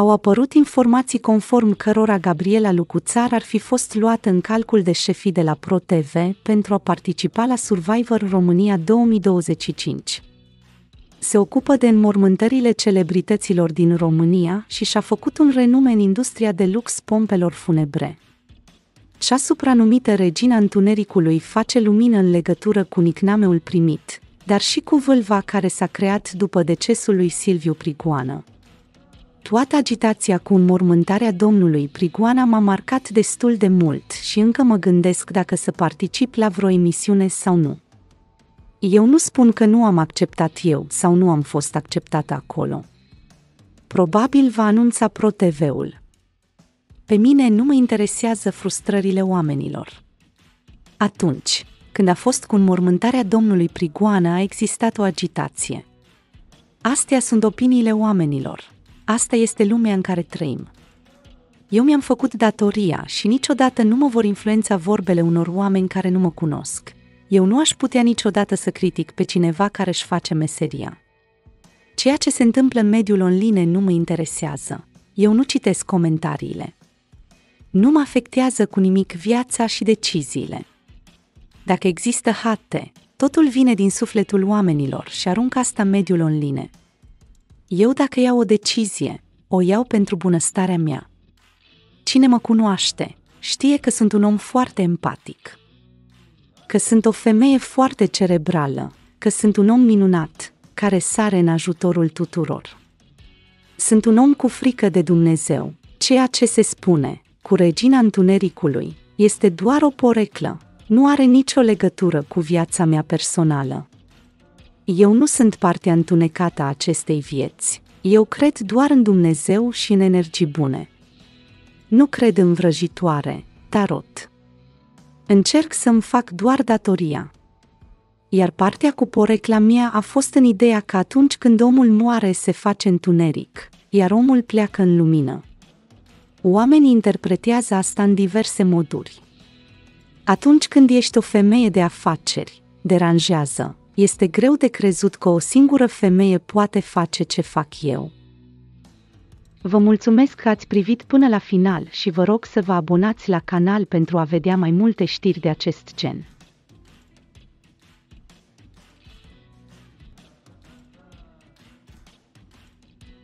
Au apărut informații conform cărora Gabriela Lucuțar ar fi fost luată în calcul de șefii de la ProTV pentru a participa la Survivor România 2025 se ocupă de înmormântările celebrităților din România și și-a făcut un renume în industria de lux pompelor funebre. Cea supranumită Regina Întunericului face lumină în legătură cu nicnameul primit, dar și cu vâlva care s-a creat după decesul lui Silviu Prigoană. Toată agitația cu înmormântarea domnului Prigoana m-a marcat destul de mult și încă mă gândesc dacă să particip la vreo emisiune sau nu. Eu nu spun că nu am acceptat eu sau nu am fost acceptată acolo. Probabil va anunța ProTV-ul. Pe mine nu mă interesează frustrările oamenilor. Atunci, când a fost cu înmormântarea domnului Prigoană, a existat o agitație. Astea sunt opiniile oamenilor. Asta este lumea în care trăim. Eu mi-am făcut datoria și niciodată nu mă vor influența vorbele unor oameni care nu mă cunosc. Eu nu aș putea niciodată să critic pe cineva care își face meseria. Ceea ce se întâmplă în mediul online nu mă interesează. Eu nu citesc comentariile. Nu mă afectează cu nimic viața și deciziile. Dacă există hate, totul vine din sufletul oamenilor și arunc asta în mediul online. Eu dacă iau o decizie, o iau pentru bunăstarea mea. Cine mă cunoaște, știe că sunt un om foarte empatic că sunt o femeie foarte cerebrală, că sunt un om minunat, care sare în ajutorul tuturor. Sunt un om cu frică de Dumnezeu. Ceea ce se spune, cu regina întunericului, este doar o poreclă, nu are nicio legătură cu viața mea personală. Eu nu sunt partea întunecată a acestei vieți. Eu cred doar în Dumnezeu și în energii bune. Nu cred în vrăjitoare, tarot. Încerc să-mi fac doar datoria. Iar partea cu porecla mea a fost în ideea că atunci când omul moare se face întuneric, iar omul pleacă în lumină. Oamenii interpretează asta în diverse moduri. Atunci când ești o femeie de afaceri, deranjează, este greu de crezut că o singură femeie poate face ce fac eu. Vă mulțumesc că ați privit până la final și vă rog să vă abonați la canal pentru a vedea mai multe știri de acest gen.